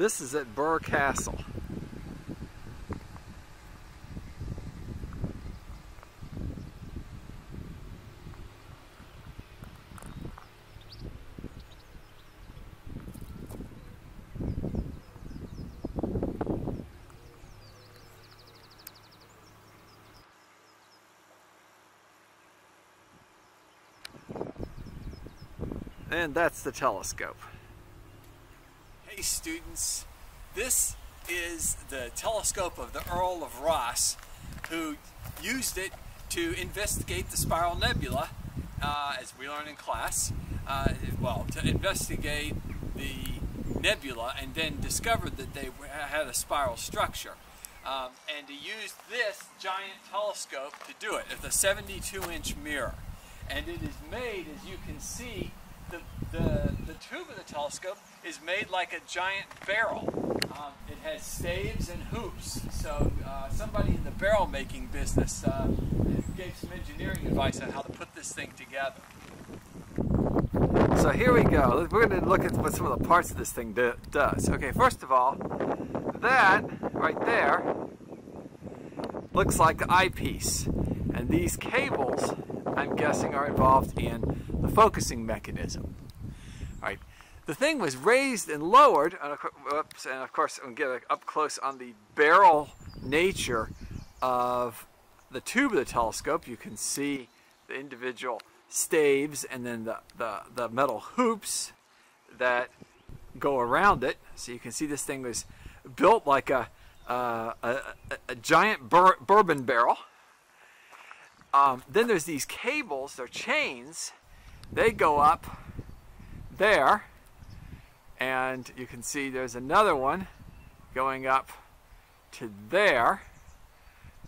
This is at Birr Castle. And that's the telescope. Hey students, this is the telescope of the Earl of Rosse who used it to investigate the Spiral Nebula uh, as we learned in class. Uh, well, to investigate the nebula and then discovered that they had a spiral structure. Um, and to use this giant telescope to do it. It's a 72 inch mirror. And it is made, as you can see, the, the, the tube of the telescope is made like a giant barrel. Um, it has staves and hoops. So uh, somebody in the barrel making business uh, gave some engineering advice on how to put this thing together. So here we go. We're going to look at what some of the parts of this thing do, does. Okay, first of all, that right there looks like the eyepiece. And these cables, I'm guessing, are involved in the focusing mechanism. All right. The thing was raised and lowered, and of course, I'm get up close on the barrel nature of the tube of the telescope. You can see the individual staves and then the, the, the metal hoops that go around it. So you can see this thing was built like a, uh, a, a, giant bur bourbon barrel. Um, then there's these cables, they're chains. They go up there, and you can see there's another one going up to there,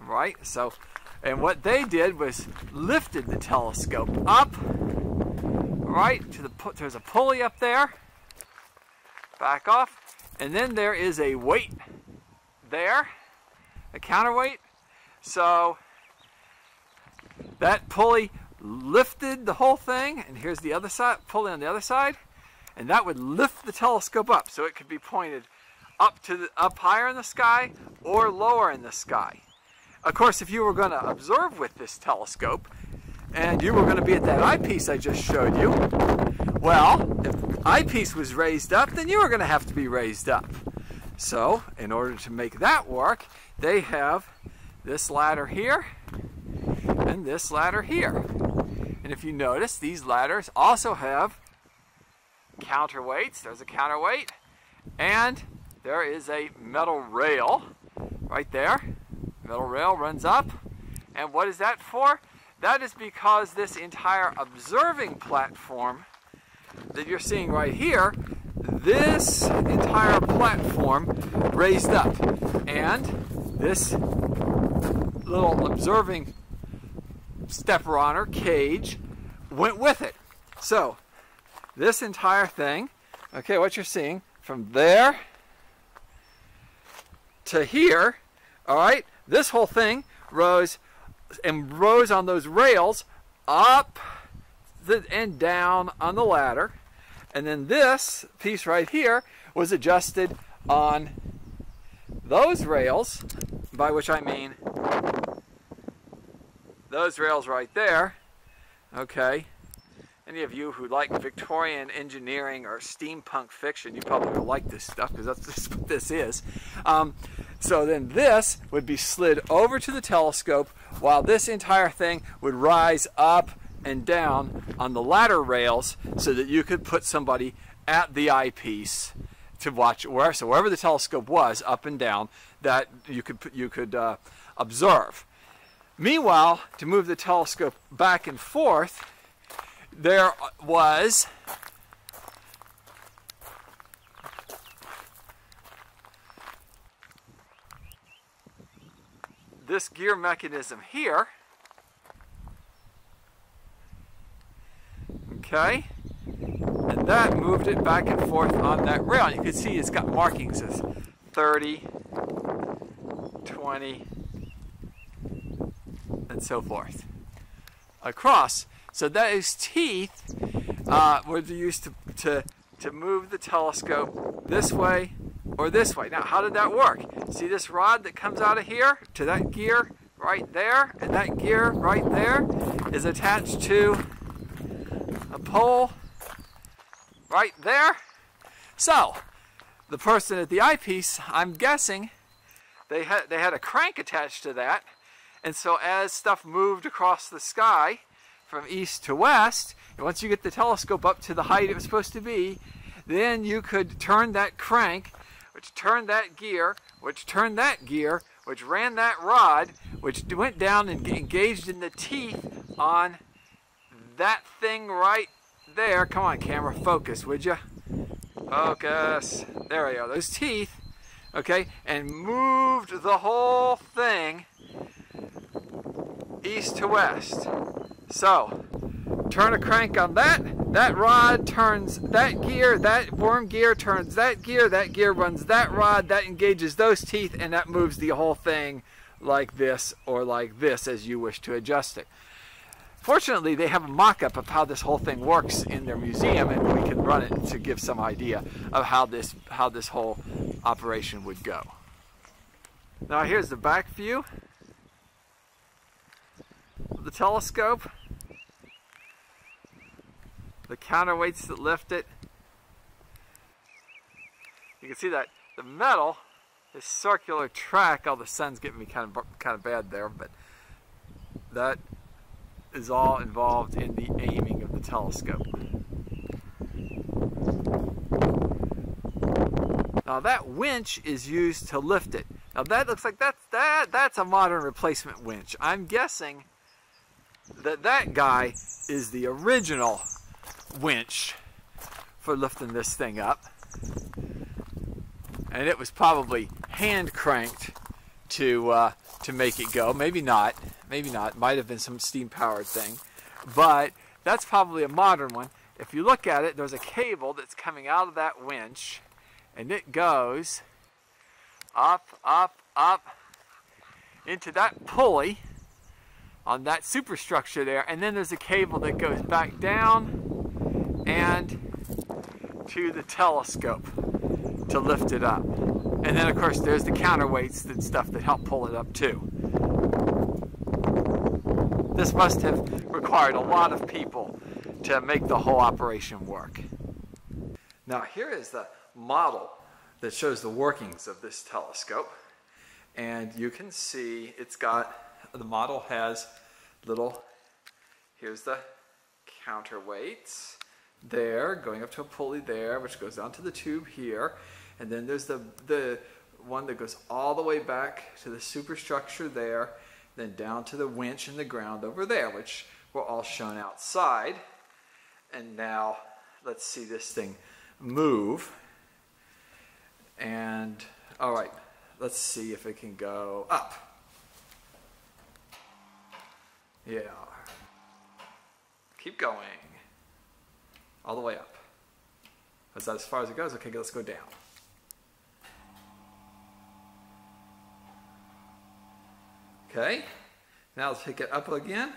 right? So, and what they did was lifted the telescope up, right? To the there's a pulley up there. Back off, and then there is a weight there, a counterweight. So that pulley lifted the whole thing, and here's the other side, pulley on the other side, and that would lift the telescope up so it could be pointed up to the, up higher in the sky or lower in the sky. Of course, if you were going to observe with this telescope, and you were going to be at that eyepiece I just showed you, well, if eyepiece was raised up, then you were going to have to be raised up. So, in order to make that work, they have this ladder here and this ladder here. And if you notice, these ladders also have counterweights. There's a counterweight. And there is a metal rail right there. Metal rail runs up. And what is that for? That is because this entire observing platform that you're seeing right here, this entire platform raised up. And this little observing stepper on her cage went with it. So this entire thing, okay, what you're seeing from there to here, all right, this whole thing rose and rose on those rails up the, and down on the ladder. And then this piece right here was adjusted on those rails, by which I mean those rails right there, okay, any of you who like Victorian engineering or steampunk fiction, you probably will like this stuff because that's just what this is. Um, so then this would be slid over to the telescope while this entire thing would rise up and down on the ladder rails so that you could put somebody at the eyepiece to watch where so wherever the telescope was up and down that you could you could uh, observe Meanwhile, to move the telescope back and forth, there was this gear mechanism here. Okay. And that moved it back and forth on that rail. You can see it's got markings as 30, 20, and so forth across. So those teeth uh, were used to, to, to move the telescope this way or this way. Now, how did that work? See this rod that comes out of here to that gear right there, and that gear right there is attached to a pole right there. So, the person at the eyepiece, I'm guessing, they had they had a crank attached to that, and so as stuff moved across the sky from east to west, and once you get the telescope up to the height it was supposed to be, then you could turn that crank, which turned that gear, which turned that gear, which ran that rod, which went down and engaged in the teeth on that thing right there. Come on, camera, focus, would you? Focus. There we go. Those teeth, okay, and moved the whole thing east to west. So, turn a crank on that, that rod turns that gear, that worm gear turns that gear, that gear runs that rod, that engages those teeth, and that moves the whole thing like this or like this as you wish to adjust it. Fortunately, they have a mock-up of how this whole thing works in their museum, and we can run it to give some idea of how this how this whole operation would go. Now here's the back view the telescope. The counterweights that lift it. You can see that the metal, this circular track, oh the sun's getting me kind of kind of bad there, but that is all involved in the aiming of the telescope. Now that winch is used to lift it. Now that looks like that's that that's a modern replacement winch. I'm guessing that that guy is the original winch for lifting this thing up. And it was probably hand cranked to uh, to make it go. Maybe not. Maybe not. Might have been some steam powered thing. But that's probably a modern one. If you look at it, there's a cable that's coming out of that winch and it goes up, up, up into that pulley on that superstructure there. And then there's a cable that goes back down and to the telescope to lift it up. And then of course there's the counterweights and stuff that help pull it up too. This must have required a lot of people to make the whole operation work. Now here is the model that shows the workings of this telescope. And you can see it's got, the model has little, here's the counterweights there, going up to a pulley there, which goes down to the tube here. And then there's the, the one that goes all the way back to the superstructure there, then down to the winch in the ground over there, which were all shown outside. And now let's see this thing move. And all right, let's see if it can go up. Yeah. Keep going. All the way up. Is that as far as it goes? Okay, let's go down. Okay, now let's pick it up again.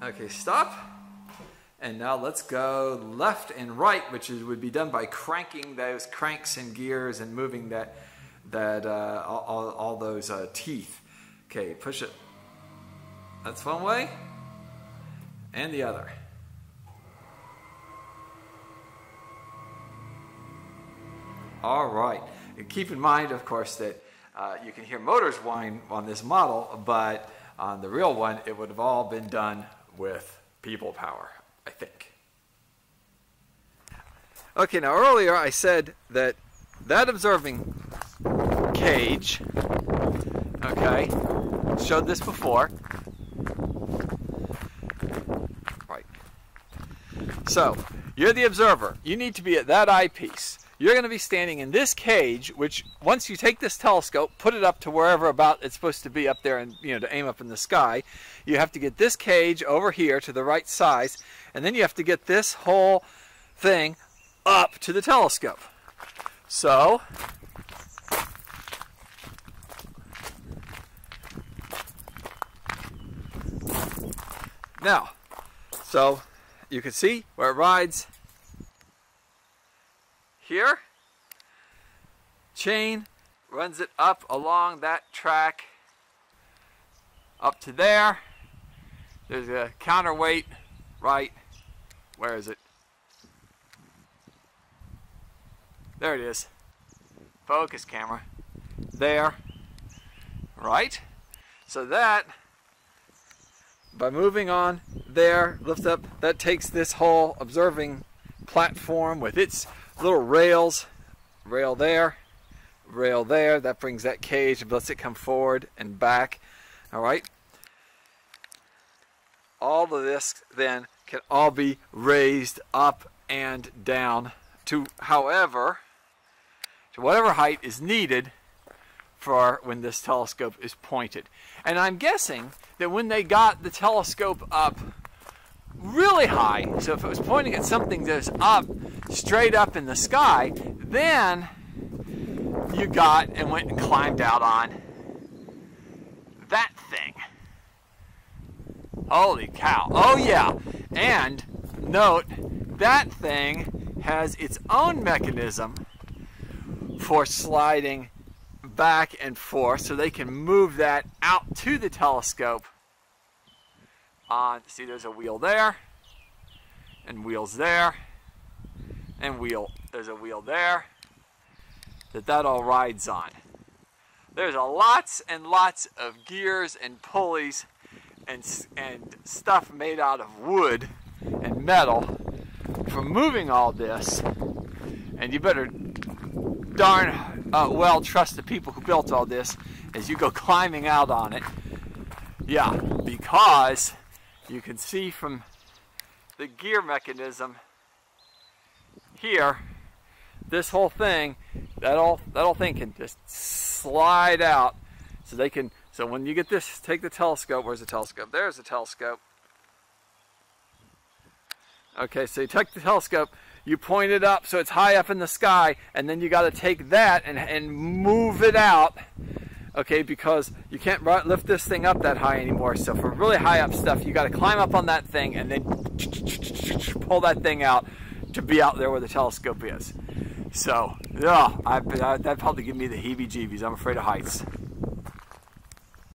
Okay, stop. And now let's go left and right, which is, would be done by cranking those cranks and gears and moving that, that uh, all, all, those uh, teeth. Okay, push it. That's one way. And the other. All right. And keep in mind, of course, that uh, you can hear motors whine on this model, but on the real one, it would have all been done with people power, I think. Okay, now earlier I said that that observing cage, okay, showed this before. Right. So, you're the observer. You need to be at that eyepiece you're going to be standing in this cage, which once you take this telescope, put it up to wherever about it's supposed to be up there and, you know, to aim up in the sky, you have to get this cage over here to the right size, and then you have to get this whole thing up to the telescope. So, now, so you can see where it rides here. Chain runs it up along that track up to there. There's a counterweight right. Where is it? There it is. Focus camera. There. Right? So that, by moving on there, lift up, that takes this whole observing platform with its little rails, rail there, rail there, that brings that cage and lets it come forward and back. All right. All of this then can all be raised up and down to however, to whatever height is needed for when this telescope is pointed. And I'm guessing that when they got the telescope up really high, so if it was pointing at something that's up, straight up in the sky, then you got and went and climbed out on that thing. Holy cow. Oh yeah. And note, that thing has its own mechanism for sliding back and forth so they can move that out to the telescope. On see there's a wheel there and wheels there and wheel there's a wheel there that that all rides on. There's a lots and lots of gears and pulleys and, and stuff made out of wood and metal for moving all this. And you better darn uh, well trust the people who built all this as you go climbing out on it. Yeah, because you can see from the gear mechanism here, this whole thing, that all that whole thing can just slide out. So they can so when you get this, take the telescope, where's the telescope? There's the telescope. Okay, so you take the telescope, you point it up so it's high up in the sky, and then you got to take that and, and move it out, okay, because you can't lift this thing up that high anymore. So for really high up stuff, you got to climb up on that thing and then pull that thing out to be out there where the telescope is. So, yeah, I, I, that probably give me the heebie-jeebies. I'm afraid of heights.